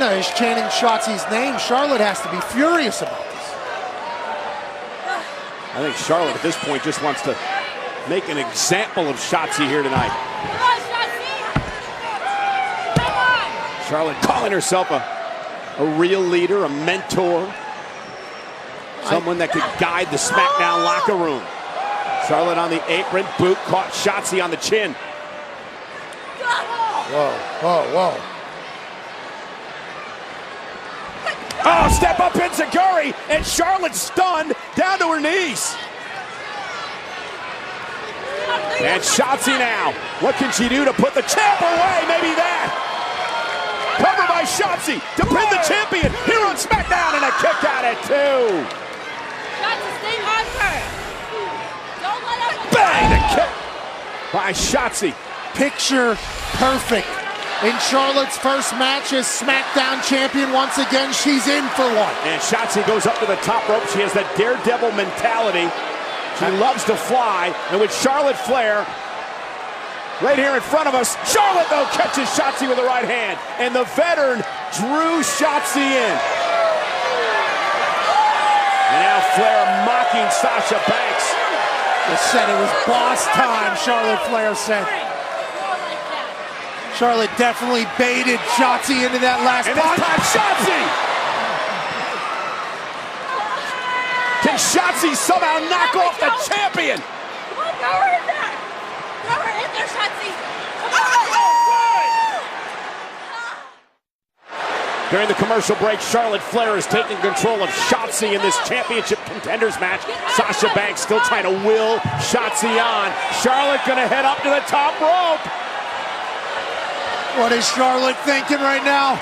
arena is chanting Shotzi's name. Charlotte has to be furious about this. I think Charlotte at this point just wants to make an example of Shotzi here tonight. Charlotte calling herself a, a real leader, a mentor, someone that could guide the SmackDown locker room. Charlotte on the apron, boot caught Shotzi on the chin. Whoa, whoa, whoa. Oh, step up Enzuigiri, and Charlotte stunned down to her knees. And Shotzi now. What can she do to put the champ away? Maybe that. Cover by Shotzi to pin the champion here on SmackDown and a kick out at two. Bang! The kick by Shotzi. Picture perfect. In Charlotte's first match as SmackDown champion, once again, she's in for one. And Shotzi goes up to the top rope. She has that daredevil mentality. She loves to fly. And with Charlotte Flair right here in front of us, Charlotte, though, catches Shotzi with the right hand. And the veteran drew Shotzi in. And now Flair mocking Sasha Banks. They said it was boss time, Charlotte Flair said. Charlotte definitely baited Shotzi into that last And this punch. time, Shotzi! Can Shotzi somehow knock off the champion? Gower in there, Shotzi! During the commercial break, Charlotte Flair is taking control of Shotzi in this championship contenders match. Sasha Banks still trying to will Shotzi on. Charlotte gonna head up to the top rope. What is Charlotte thinking right now?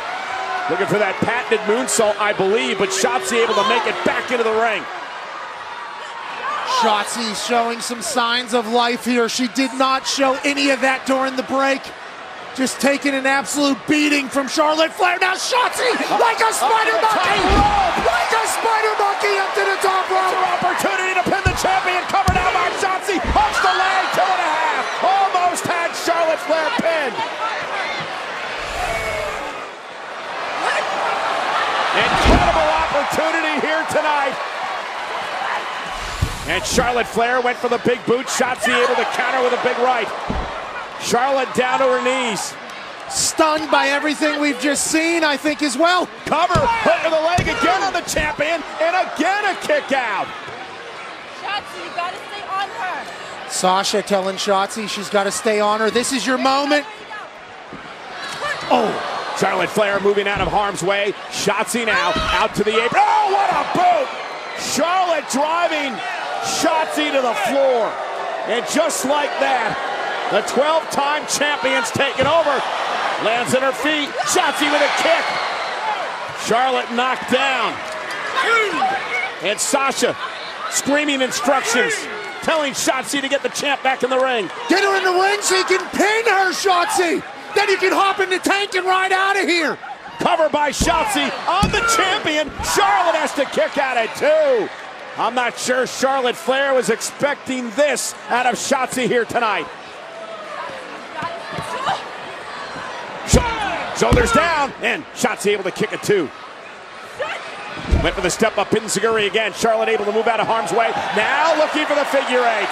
Looking for that patented moonsault, I believe, but Shotzi able to make it back into the ring. Shotzi showing some signs of life here. She did not show any of that during the break. Just taking an absolute beating from Charlotte Flair. Now Shotzi, like a spider to the monkey, like a spider monkey up to the top rope. Opportunity to pin the champion, covered out by Shotzi. Humps the leg, two and a half. Almost had Charlotte Flair pinned. Incredible opportunity here tonight. And Charlotte Flair went for the big boot. Shotzi able to counter with a big right. Charlotte down to her knees. Stunned by everything we've just seen, I think as well. Cover, hook to the leg again on the champion, and again a kick out. Shotzi, you gotta stay on her. Sasha telling Shotzi she's got to stay on her. This is your moment. Oh, Charlotte Flair moving out of harm's way. Shotzi now out to the apron. Oh, what a boot! Charlotte driving Shotzi to the floor. And just like that, the 12-time champion's taken over. Lands on her feet. Shotzi with a kick. Charlotte knocked down. And Sasha screaming instructions, telling Shotzi to get the champ back in the ring. Get her in the ring so you can pin her, Shotzi. Then you can hop in the tank and ride out of here. Cover by Shotzi on the champion. Charlotte has to kick out at two. I'm not sure Charlotte Flair was expecting this out of Shotzi here tonight. Sh- Shoulders down, and Shotzi able to kick it two. Went for the step up Enzuigiri again. Charlotte able to move out of harm's way. Now looking for the figure eight.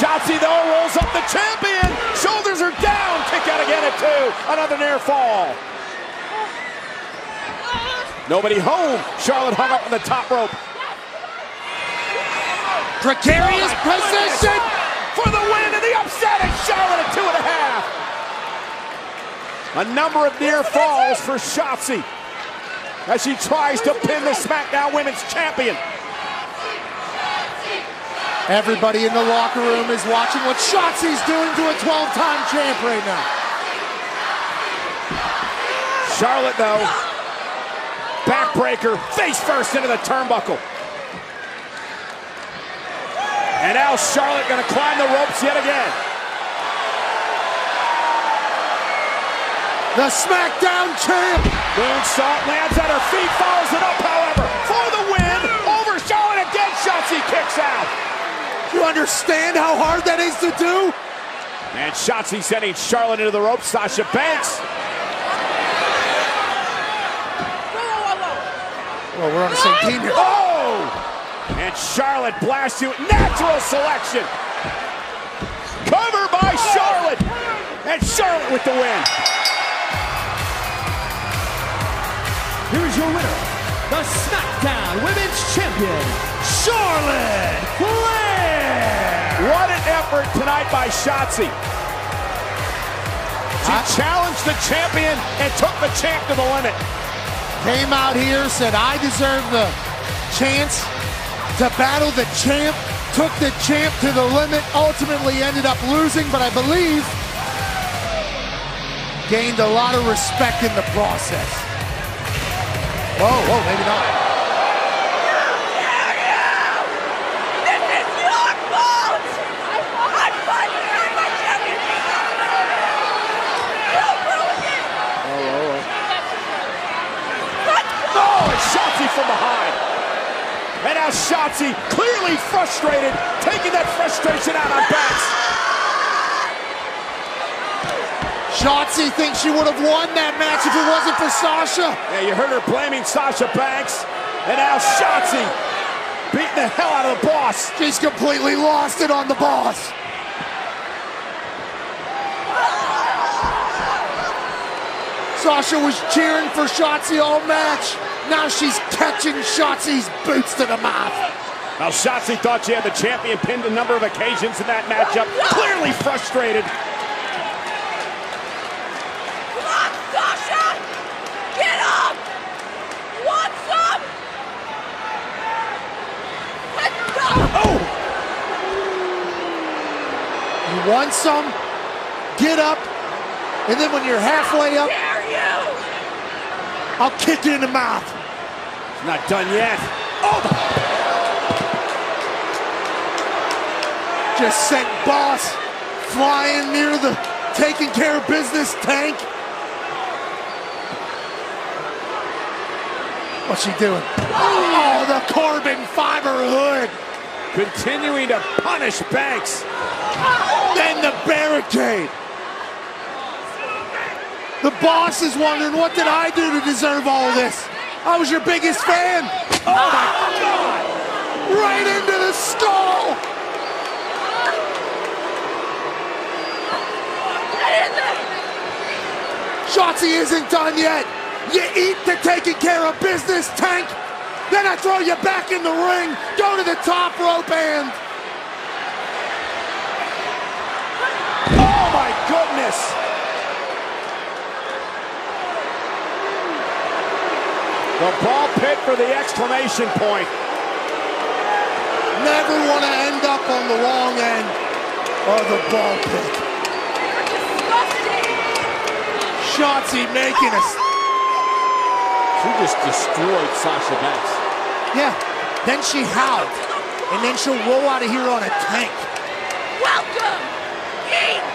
Shotzi though rolls up the champion. Shoulders are down. Kick out again at two. Another near fall. Nobody home. Charlotte hung up on the top rope. Precarious Oh position. goodness. for the win and the upset. And Charlotte at two and a half. A number of near falls for Shotzi as she tries to pin the SmackDown Women's Champion. Everybody in the locker room is watching what Shotzi's doing to a 12-time champ right now. Charlotte, though, backbreaker, face first into the turnbuckle. And now Charlotte going to climb the ropes yet again. The SmackDown champ! Moonsault lands at her feet, follows it up, however, for the win over Charlotte again. Shotzi kicks out. You understand how hard that is to do? And Shotzi sending Charlotte into the ropes. Sasha Banks. Well, we're on the same team here. Oh! And Charlotte blasts you. Natural selection. Cover by Charlotte. And Charlotte with the win. Here's your winner, the SmackDown Women's Champion, Charlotte Flair. What an effort tonight by Shotzi. She I- challenged the champion and took the champ to the limit. Came out here, said, I deserve the chance to battle the champ. Took the champ to the limit. Ultimately ended up losing, but I believe gained a lot of respect in the process. Whoa, whoa, maybe not. This is your fault! I'm fighting for my championship! You ruined it! Oh, and Shotzi from behind. And now Shotzi, clearly frustrated, taking that frustration out on Banks. Shotzi thinks she would have won that match if it wasn't for Sasha. Yeah, you heard her blaming Sasha Banks. And now Shotzi beating the hell out of the boss. She's completely lost it on the boss. Sasha was cheering for Shotzi all match. Now she's catching Shotzi's boots to the mouth. Now Shotzi thought she had the champion pinned a number of occasions in that matchup. Oh, Clearly frustrated. Come on, Sasha! Get up! Want some? Let's go! Oh! You want some? Get up. And then when you're halfway up, Dare you! I'll kick you in the mouth. Not done yet. Oh! Just sent boss flying near the taking care of business tank. What's she doing? Oh, the carbon fiber hood. Continuing to punish Banks. Then the barricade. The boss is wondering, what did I do to deserve all this? I was your biggest fan. Oh my God! Right into the skull. Shotzi isn't done yet. You eat the taking care of business tank. Then I throw you back in the ring. Go to the top rope and Oh my goodness! The ball pit for the exclamation point. never want to end up on the wrong end of the ball pit. Shotzi making us. She just destroyed Sasha Banks. Yeah. Then she howled. And then she'll roll out of here on a tank. Welcome! Eat